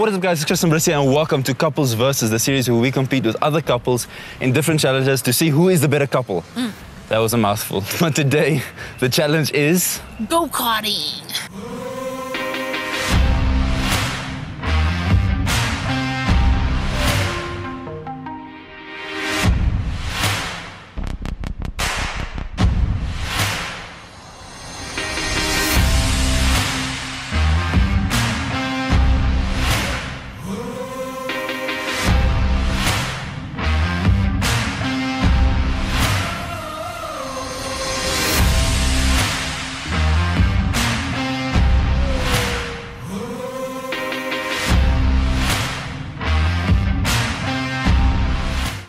what is up guys, it's Chris and Brits and welcome to Couples Versus, the series where we compete with other couples in different challenges to see who is the better couple. Hmm. That was a mouthful. But today, the challenge is... Go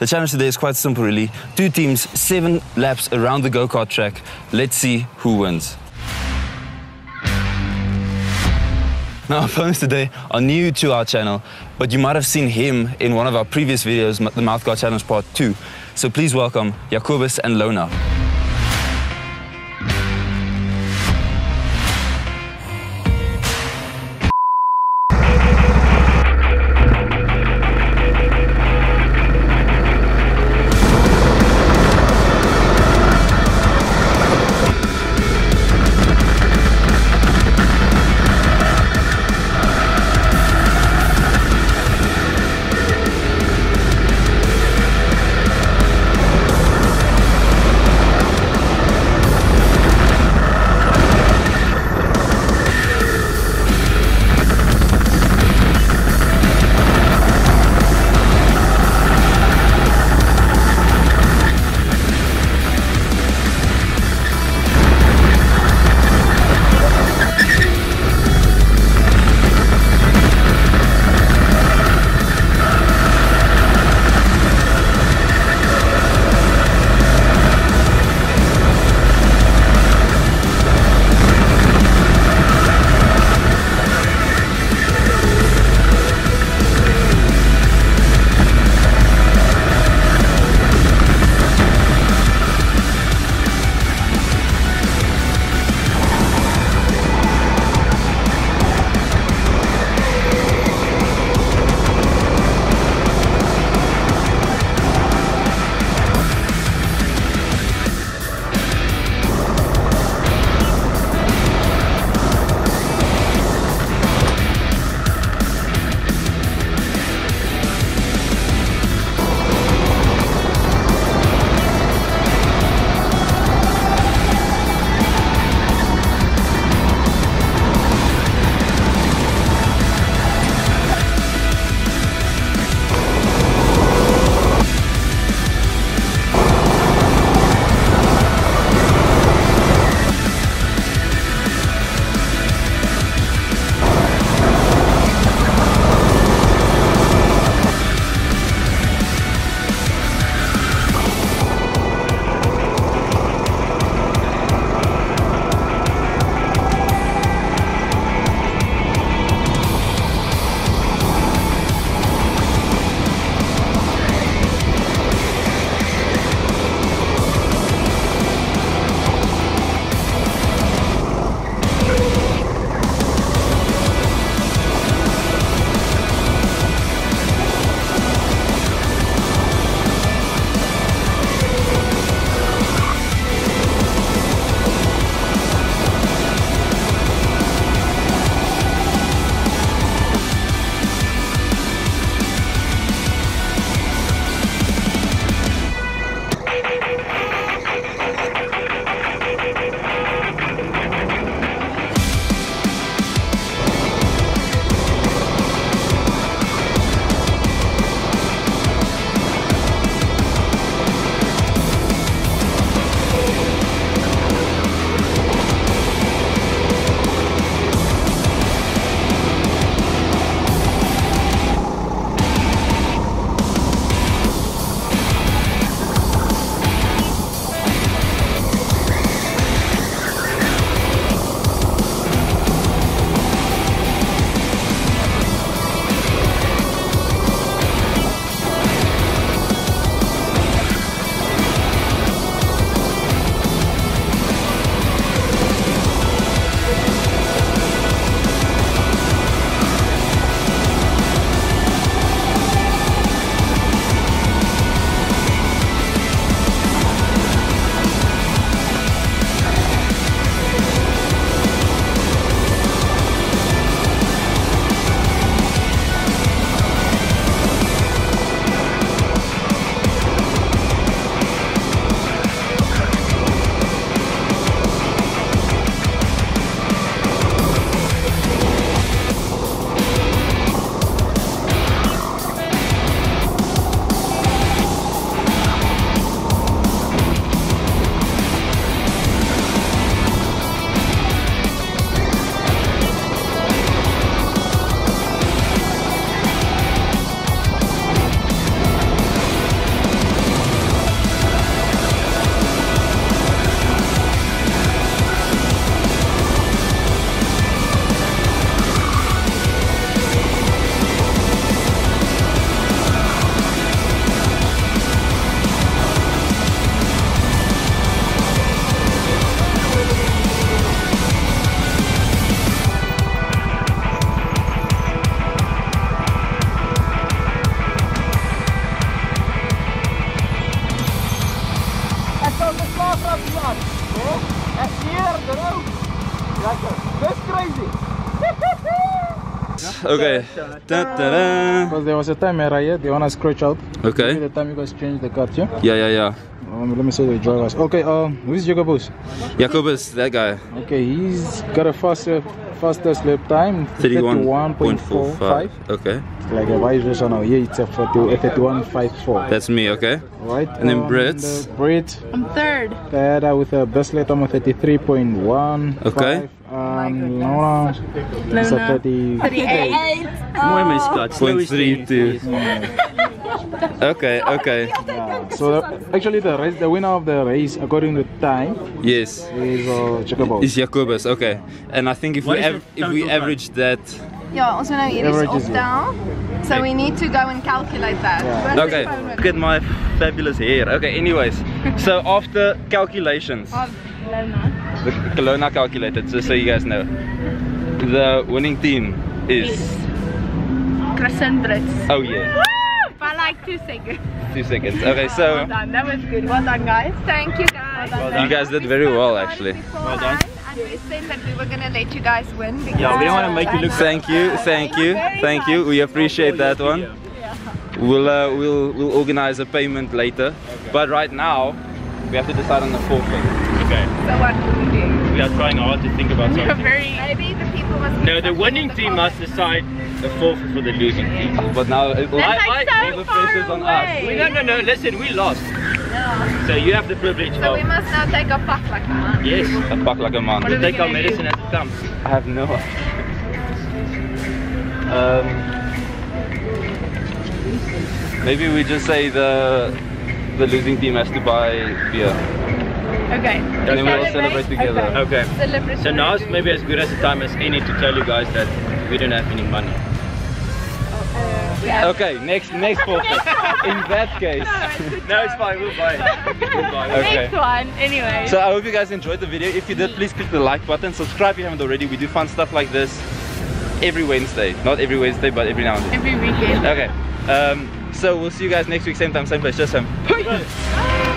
The challenge today is quite simple really. Two teams, seven laps around the go-kart track. Let's see who wins. Now, our opponents today are new to our channel, but you might have seen him in one of our previous videos, the Mouthguard Challenge Part 2. So please welcome Jacobus and Lona. Okay. Da, da, da. Because there was a time here, they wanna scratch out. Maybe Okay. the time you guys change the card, yeah? Yeah, yeah, yeah. Um, let me see the drivers. Okay, um, who's Jacobus? Jacobus, that guy. Okay, he's got a faster, fastest lap time, 31.45. Okay. Like a vice versa now. Here it's a 40, a 31.54. That's me, okay? Right. And then um, Brits? the Brit, I'm third. Kayada with a best lap time of 33.1. Okay. Um, Laura, it's a Luna. 30. 38. Mooi man Scott. Slow Point is three two. Okay, okay. Yeah. So the, actually, the race, the winner of the race, according to time, Yes. is uh, Jacobus. Is Jacobus, okay. And I think if What we av- if we total average that Yeah, ons moet nou hierdie Average is optel. So we need to go and calculate that. Yeah. Okay, look at my fabulous hair. Okay, anyways. So after calculations, Of Luna. the Kelowna calculated, just so you guys know. The winning team is Chris and Brits. oh yeah, Woo! By like two seconds. two seconds. Okay, Well so done. That was good. Well done, guys. Thank you guys. you guys did very well actually. Well done. And we said that we were going to let you guys win because Yeah, we don't want to make you look Thank you, thank you, thank you. We appreciate that one. We'll uh, we'll we'll organize a payment later, but right now we have to decide on the forfeit. Okay. So what do we do? We are trying hard to think about You're something. very. Maybe the people must No, the winning team must decide the forfeit for the losing team. But now it will That's I- like I- so the far pressure's on us. Wait, no, no, no. Listen, we lost. So you have the privilege So of we must now take a puck like a man. yes. a buck like a man. We'll take our gonna do? medicine as it comes. I have no Um, maybe we just say the the losing team has to buy beer. Okay. And then we'll celebrate together. Okay. Celebratory. So now it's maybe as good as a time as any to tell you guys that we don't have any money. Okay, next next forfeit. In that case. No, it's fine. We'll buy it. We'll buy it. Okay. Next one. Anyway. So I hope you guys enjoyed the video. If you did, please click the like button. Subscribe if you haven't already. We do fun stuff like this every Wednesday. Not every Wednesday, but every now and then. Every weekend. Okay. Um, so we'll see you guys next week, same time, same place. Just um. Bye.